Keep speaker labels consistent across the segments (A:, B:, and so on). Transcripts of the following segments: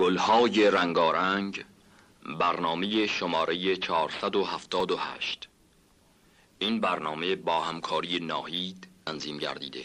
A: گلهای رنگارنگ برنامه شماره 478 این برنامه با همکاری ناهید انزیم گردیده.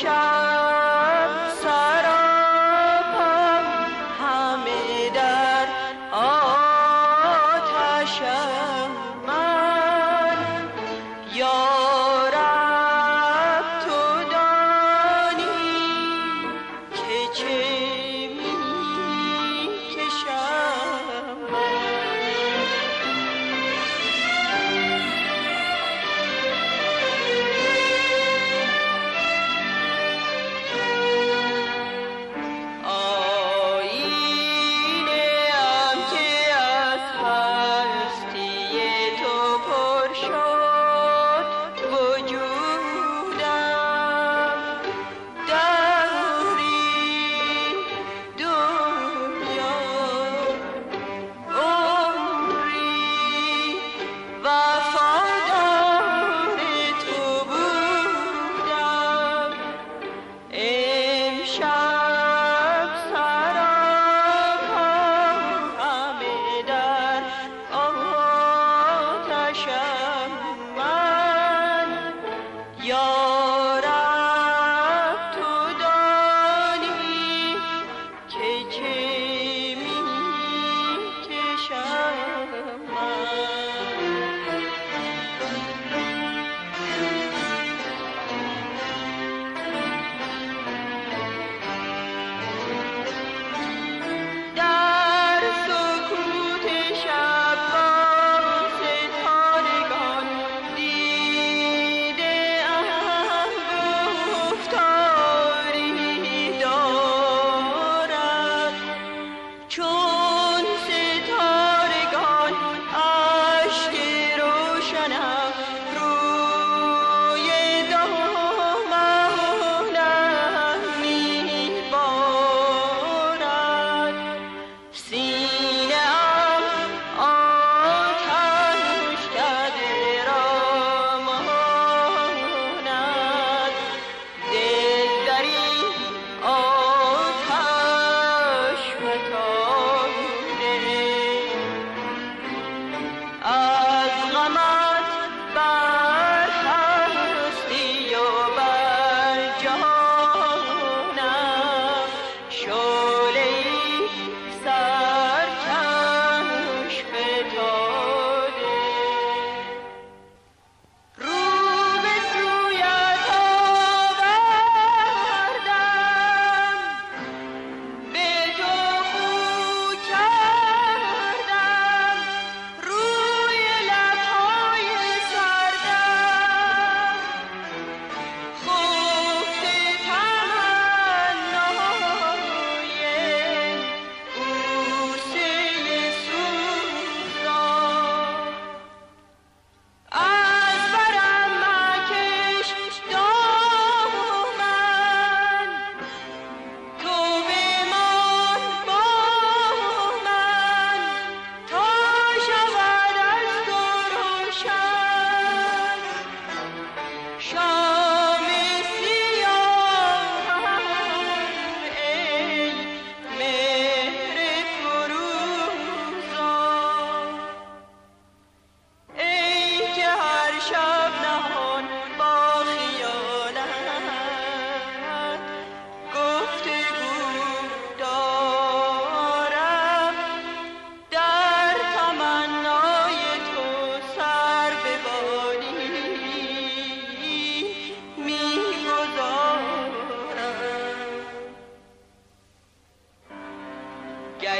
A: shine.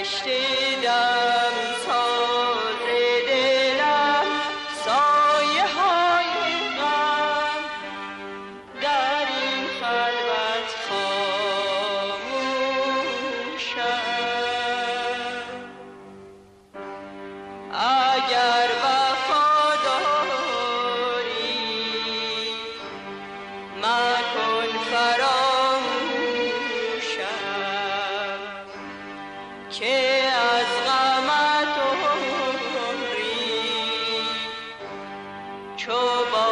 A: geçti. çoban